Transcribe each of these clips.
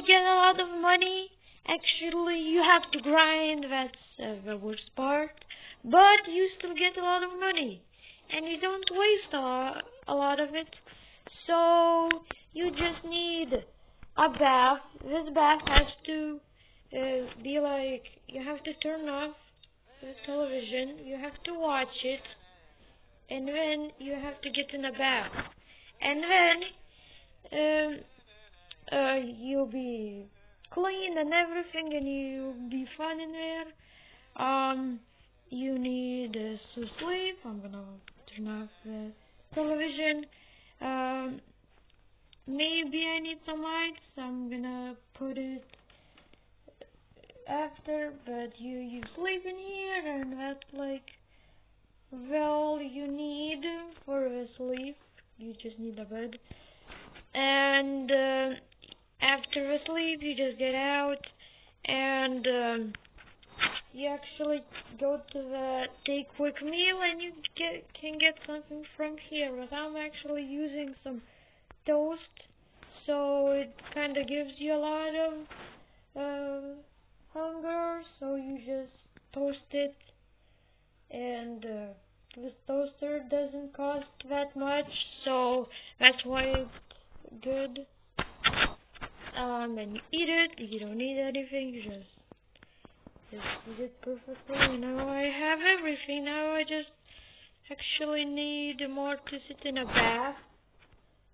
to get a lot of money. Actually, you have to grind, that's uh, the worst part. But you still get a lot of money. And you don't waste a, a lot of it. So, you just need a bath. This bath has to uh, be like, you have to turn off the television, you have to watch it, and then you have to get in a bath. And then, um, uh, you'll be clean and everything, and you'll be fun in there. Um, you need uh, to sleep. I'm gonna turn off the television. Um, maybe I need some lights. I'm gonna put it after, but you you sleep in here, and that's like well you need for a sleep. You just need a bed, and uh, after the sleep, you just get out, and um, you actually go to the take quick meal, and you get can get something from here. But I'm actually using some toast, so it kind of gives you a lot of. Uh, hunger, so you just toast it. And uh, this toaster doesn't cost that much, so that's why it's good. Um, and you eat it. You don't need anything. You just just eat it perfectly. And now I have everything. Now I just actually need more to sit in a bath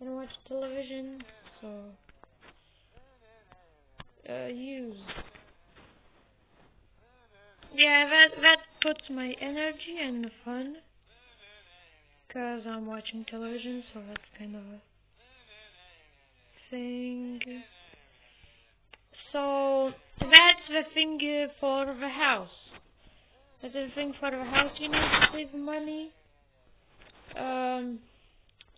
and watch television. So uh, use. Yeah, that that puts my energy and fun. Cause I'm watching television, so that's kind of a thing. So that's the thing uh, for the house. That's the thing for the house. You need to save money. Um,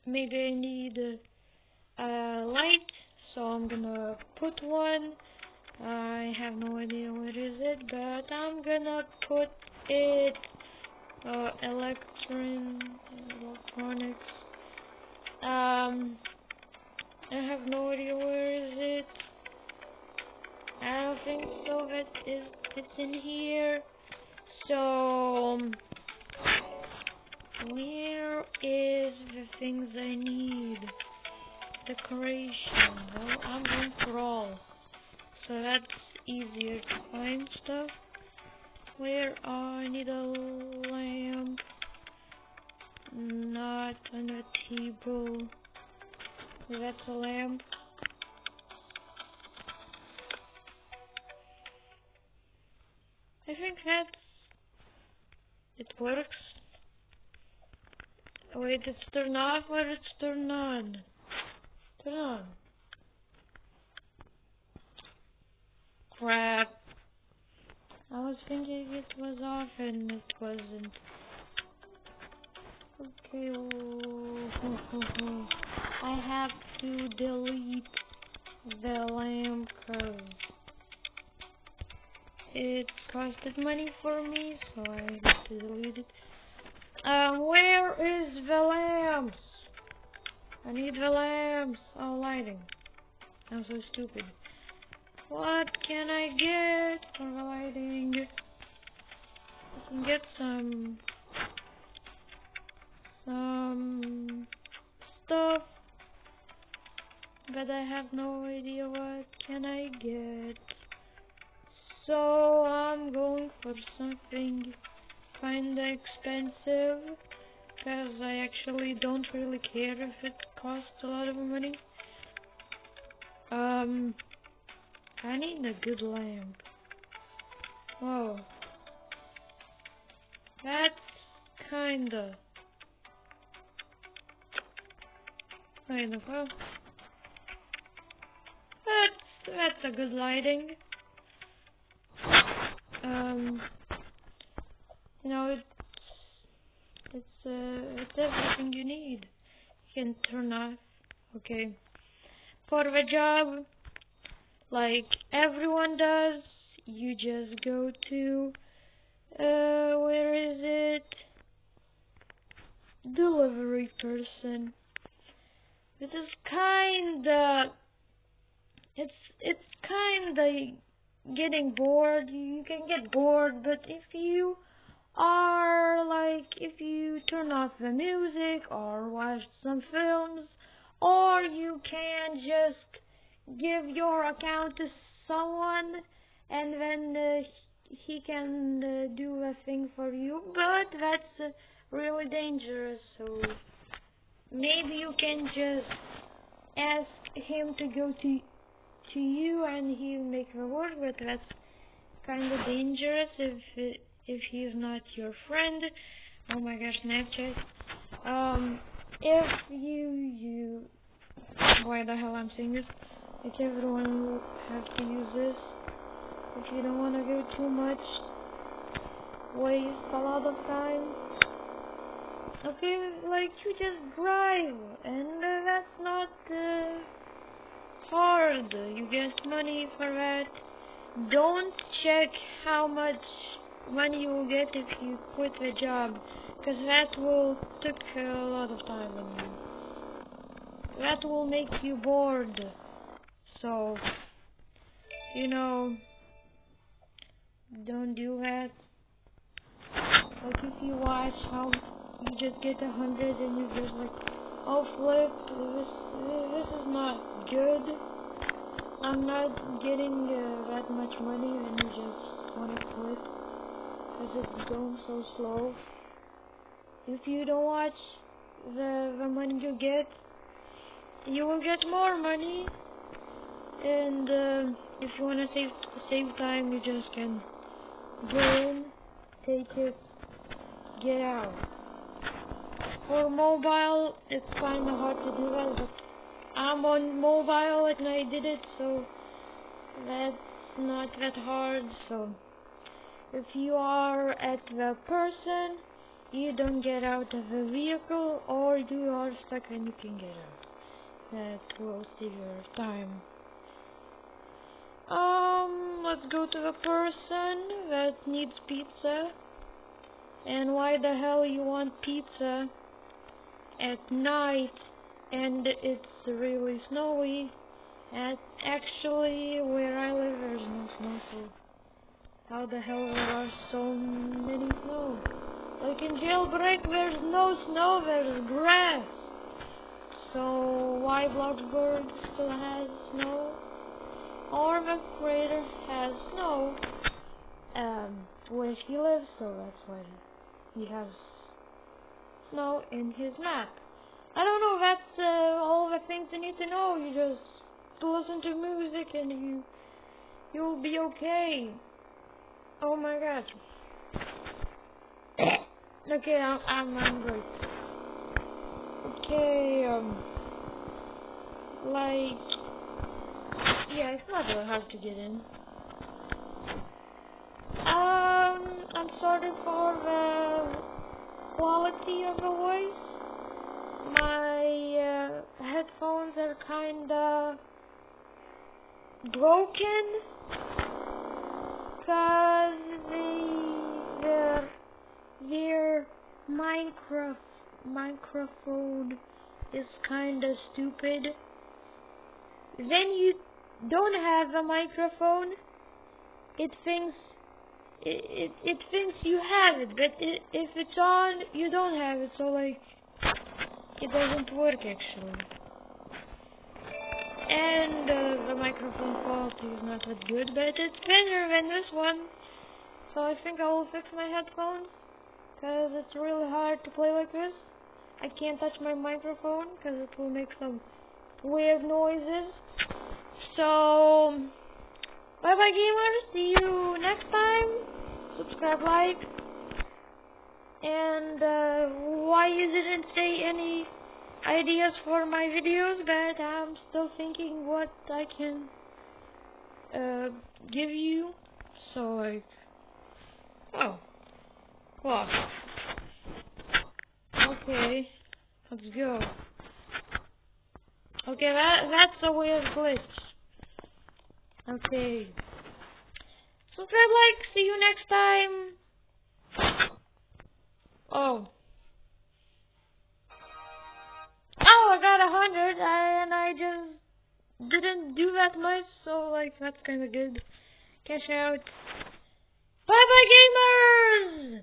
maybe I need a, a light, so I'm gonna put one. I have no idea what is it, but I'm gonna put it uh, electron electronics. Um, I have no idea where is it. Think so. That is it's in here. So um, where is the things I need? Decoration. Well, I'm going for all so that's easier to find stuff. Where oh, I need a lamp, not on a table. That's a lamp. I think that it works. Wait, it's turned off or it's turned on? Turn on. crap. I was thinking it was off and it wasn't. Okay, oh, oh, oh, I have to delete the lamp cause it costed money for me, so I have to delete it. Um, where is the lamps? I need the lamps. Oh, lighting. I'm so stupid. What can I get for the lighting? I can get some some stuff, but I have no idea what can I get. So I'm going for something kinda expensive, because I actually don't really care if it costs a lot of money. Um, I need a good lamp. Whoa. That's kinda. Kind of, well. That's, that's a good lighting. Um, you know, it's, it's, uh, it's everything you need. You can turn off. Okay. For the job, like everyone does. You just go to, uh, where is it? Delivery person. This is kinda it's it's kinda getting bored. You can get bored, but if you are like if you turn off the music or watch some films or you can just give your account to someone and then uh, he can uh, do a thing for you but that's uh, really dangerous so maybe you can just ask him to go to to you and he'll make the work but that's kind of dangerous if if he's not your friend. Oh my gosh snapchat. Um if you you why the hell I'm saying this? If everyone has to use this if you don't want to go too much waste a lot of time? Okay like you just drive and uh, that's not uh, hard. You get money for that don't check how much money you will get if you quit the job because that will take a lot of time and that will make you bored. So you know don't do that. Like if you watch how you just get a hundred and you just like oh flip this this is not good I'm not getting uh, that much money and you just want to quit because it's going so slow if you don't watch the, the money you get, you will get more money. And uh, if you want to save save time, you just can go in, take it, get out. For mobile, it's kind of hard to do that, I'm on mobile and I did it, so that's not that hard. So if you are at the person you don't get out of the vehicle or you are stuck and you can get out. That will save your time. Um, let's go to the person that needs pizza. And why the hell you want pizza at night and it's really snowy? And actually, where I live, there's no snow, so how the hell there are so many snow? Like in Jailbreak, there's no snow, there's grass. So why Bloxburg still has snow? Or crater has snow um, where he lives, so that's why he has snow in his map. I don't know, that's uh, all the things you need to know. You just listen to music and you you'll be okay. Oh my god. Okay, I'm, I'm hungry. Okay, um, like, yeah, it's not really hard to get in. Um, I'm sorry for the quality of the voice. My uh, headphones are kinda broken because they, they're their Minecraft microphone is kinda stupid. Then you don't have a microphone. It thinks it, it, it thinks you have it, but it, if it's on, you don't have it. So like, it doesn't work actually. And uh, the microphone quality is not that good, but it's better than this one. So I think I will fix my headphones because it's really hard to play like this. I can't touch my microphone because it will make some weird noises. So, bye bye gamers, see you next time. Subscribe, like, and uh, why you didn't say any ideas for my videos, but I'm still thinking what I can uh, give you. So like, oh. Well, okay, let's go. Okay, that that's a weird glitch. Okay. Subscribe, like, see you next time. Oh. Oh, I got a hundred, and I just didn't do that much, so like that's kind of good. Cash out. Bye bye gamers!